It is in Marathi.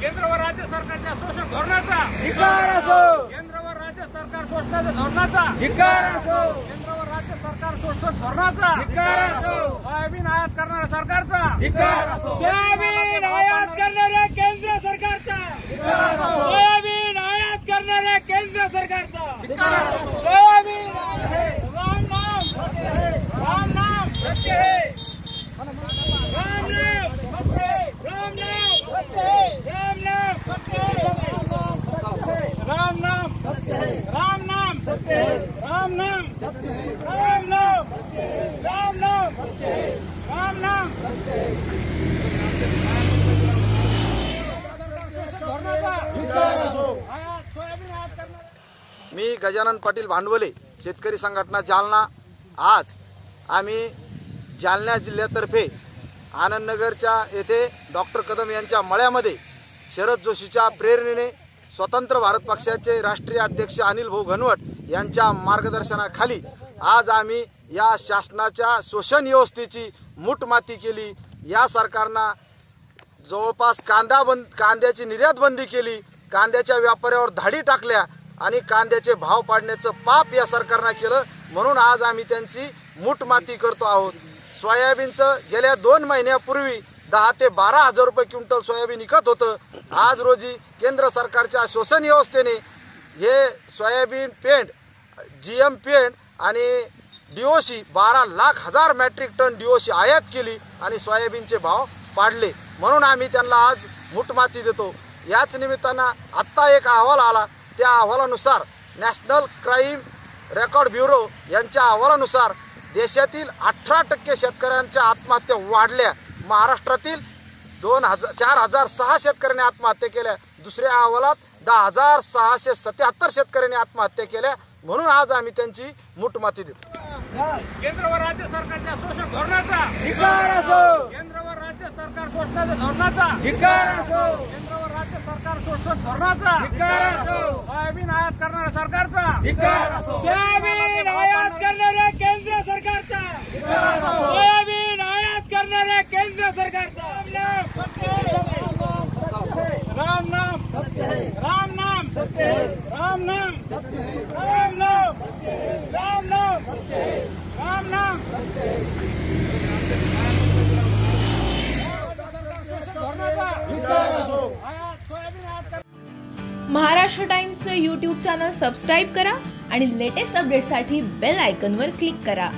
केंद्र व राज्य सरकारच्या शोषण धोरणाचा. धिक्कार असो. केंद्र व राज्य सरकार शोषणाच्या धोरणाचा. धिक्कार असो. केंद्र व राज्य सरकार शोषण धोरणाचा. धिक्कार असो. सोयाबीन आयात करणाऱ्या सरकारचा. धिक्कार असो. सोयाबीन आयात करणाऱ्या केंद्र सरकारचा. सोयाबीन आयात करणाऱ्या केंद्र सरकारचा नाम राम नाम सत्य है राम नाम सत्य है राम नाम सत्य है राम नाम सत्य है राम नाम सत्य है राम नाम सत्य है राम नाम। राम नाम। राम नाम। राम नाम। मी गजानन पाटील भांडवले शेतकरी संघटना जालना. आज आम्ही जालना जिल्ह्यातर्फे आनंदनगरच्या येथे डॉक्टर कदम यांच्या मळ्यामध्ये शरद जोशीच्या प्रेरणेने स्वतंत्र भारत पक्षाचे राष्ट्रीय अध्यक्ष अनिल भाऊ घनवट यांच्या मार्गदर्शनाखाली आज आम्ही या शासनाच्या शोषण व्यवस्थेची मूठमाती केली. या सरकारनं जवळपास कांदा बंद कांद्याची निर्यात बंदी केली. कांद्याच्या व्यापाऱ्यावर धाडी टाकल्या आणि कांद्याचे भाव पाडण्याचं पाप या सरकारनं केलं. म्हणून आज आम्ही त्यांची मूठमाती करतो आहोत. सोयाबीनचं गेल्या दोन महिन्यापूर्वी दहा ते बारा हजार रुपये क्विंटल सोयाबीन विकत होतं. आज रोजी केंद्र सरकारच्या शोषण व्यवस्थेने हे सोयाबीन पेंट जी एम पेंड आणि डीओसी बारा लाख हजार मॅट्रिक टन डीओसी आयात केली आणि सोयाबीनचे भाव पाडले. म्हणून आम्ही त्यांना आज मुठमाती देतो. याच निमित्तानं आत्ता एक अहवाल आला. त्या अहवालानुसार नॅशनल क्राईम रेकॉर्ड ब्युरो यांच्या अहवालानुसार देशातील अठरा टक्के शेतकऱ्यांच्या आत्महत्या वाढल्या. महाराष्ट्रातील दोन हजार चार हजार सहा शेतकऱ्यांनी आत्महत्या केल्या. दुसऱ्या अहवालात दहा हजार सहाशे सत्याहत्तर शेतकऱ्यांनी आत्महत्या केल्या. म्हणून आज आम्ही त्यांची मुठमाती देतो. केंद्र व राज्य सरकारच्या शोषण धोरणाचा. केंद्र व राज्य सरकार शोषणाच्या धोरणाचा. केंद्र व राज्य सरकार शोषण धोरणाचा. सोयाबीन आयात करणाऱ्या सरकारचा. सोयाबीन आयात करणाऱ्या केंद्र सरकारचा सोयाबीन आयात करणाऱ्या केंद्र सरकारचा राम नाम सत्य है राम नाम सत्य है राम नाम राम नाम राम नाम राम नाम। महाराष्ट्र टाइम्सचं यूट्यूब चॅनल सबस्क्राईब करा आणि लेटेस्ट अपडेटसाठी बेल आयकॉनवर क्लिक करा.